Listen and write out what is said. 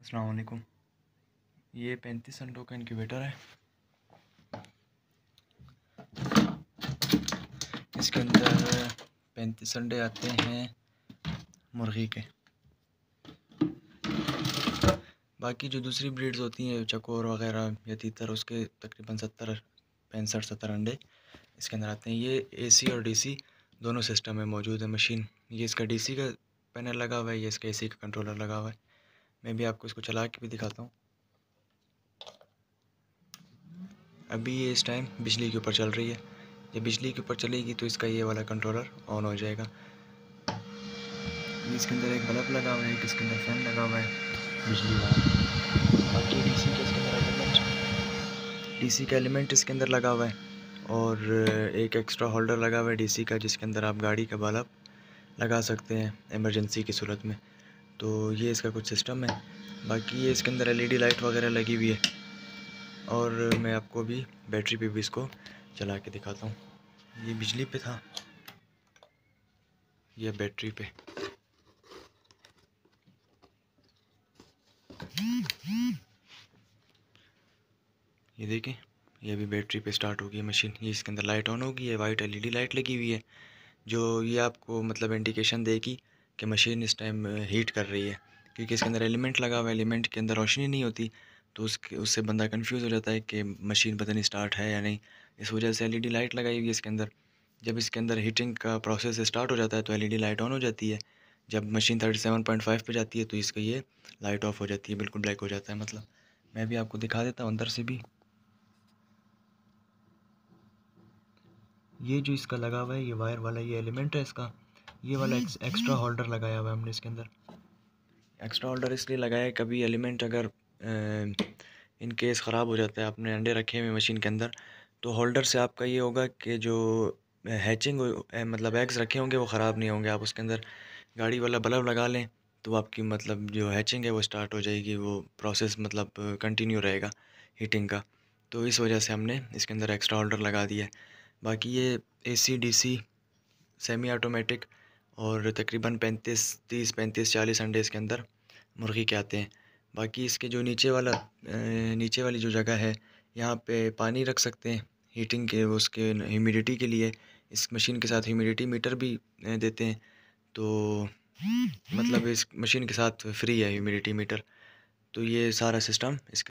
असलकुम ये पैंतीस अंडों का इनक्यूबेटर है। इसके अंदर पैंतीस अंडे आते हैं मुर्गी के। बाकी जो दूसरी ब्रीड्स होती हैं, चकोर वगैरह या तीतर उसके तकरीबन सत्तर, पैंसठ, सत्तर अंडे इसके अंदर आते हैं। ये एसी और डीसी दोनों सिस्टम में मौजूद है मशीन ये इसका डीसी का पैनल लगा हुआ है, ये इसका एसी का कंट्रोलर लगा हुआ है। मैं भी आपको इसको चला के भी दिखाता हूँ। अभी ये इस टाइम बिजली के ऊपर चल रही है। जब बिजली के ऊपर चलेगी तो इसका ये वाला कंट्रोलर ऑन हो जाएगा। इसके अंदर एक बल्ब लगा हुआ है, एक इसके अंदर फ़ैन लगा हुआ है। बिजली वाला। बाकी डीसी का इसके अंदर एलिमेंट डीसी का एलिमेंट इसके अंदर लगा हुआ है। और एक एक्स्ट्रा होल्डर लगा हुआ है डीसी का, जिसके अंदर आप गाड़ी का बल्ब लगा सकते हैं इमरजेंसी की सूरत में। तो ये इसका कुछ सिस्टम है। बाकी ये इसके अंदर एलईडी लाइट वगैरह लगी हुई है। और मैं आपको भी बैटरी पे भी इसको चला के दिखाता हूँ। ये बिजली पे था। ये बैटरी पे। ये देखें ये अभी बैटरी पे स्टार्ट होगी मशीन ये इसके अंदर लाइट ऑन होगी, ये वाइट एलईडी लाइट लगी हुई है। जो ये आपको मतलब इंडिकेशन देगी कि मशीन इस टाइम हीट कर रही है। क्योंकि इसके अंदर एलिमेंट लगा हुआ है, एलिमेंट के अंदर रोशनी नहीं होती तो उसके, उससे बंदा कंफ्यूज हो जाता है कि मशीन पता नहीं स्टार्ट है या नहीं। इस वजह से एलईडी लाइट लगाई हुई है इसके अंदर। जब इसके अंदर हीटिंग का प्रोसेस स्टार्ट हो जाता है तो एलईडी लाइट ऑन हो जाती है। जब machine thirty seven point five पर जाती है तो इसका ये लाइट ऑफ़ हो जाती है, बिल्कुल ब्लैक हो जाता है मतलब। मैं भी आपको दिखा देता हूँ अंदर से भी। ये जो इसका लगा हुआ है, ये वायर वाला, ये एलिमेंट है इसका। ये वाला एक्स्ट्रा होल्डर लगाया हुआ है हमने इसके अंदर। एक्स्ट्रा होल्डर इसलिए लगाया है कभी एलिमेंट अगर इन केस ख़राब हो जाता है आपने अंडे रखे हुए मशीन के अंदर तो होल्डर से आपका ये होगा कि जो हैचिंग मतलब एग्स रखे होंगे वो ख़राब नहीं होंगे। आप उसके अंदर गाड़ी वाला बल्ब लगा लें तो आपकी मतलब जो हैचिंग है वो स्टार्ट हो जाएगी वो प्रोसेस मतलब कंटिन्यू रहेगा हीटिंग का। तो इस वजह से हमने इसके अंदर एक्स्ट्रा होल्डर लगा दिया है। बाकी ये A C D C semi automatic और तकरीबन पैंतीस, तीस, पैंतीस, चालीस अंडे इसके अंदर मुर्गी के आते हैं। बाकी इसके जो नीचे वाला नीचे वाली जो जगह है, यहाँ पे पानी रख सकते हैं हीटिंग के, उसके ह्यूमिडिटी के लिए। इस मशीन के साथ ह्यूमिडिटी मीटर भी देते हैं। तो मतलब इस मशीन के साथ फ्री है ह्यूमिडिटी मीटर तो ये सारा सिस्टम इसके